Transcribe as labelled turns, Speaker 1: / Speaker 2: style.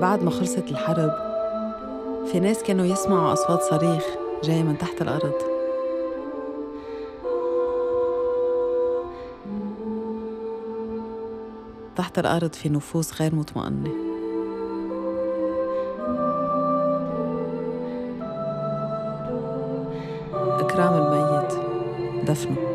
Speaker 1: بعد ما خلصت الحرب في ناس كانوا يسمعوا أصوات صريخ جاية من تحت الأرض. تحت الأرض في نفوس غير مطمئنة. إكرام الميت دفنه.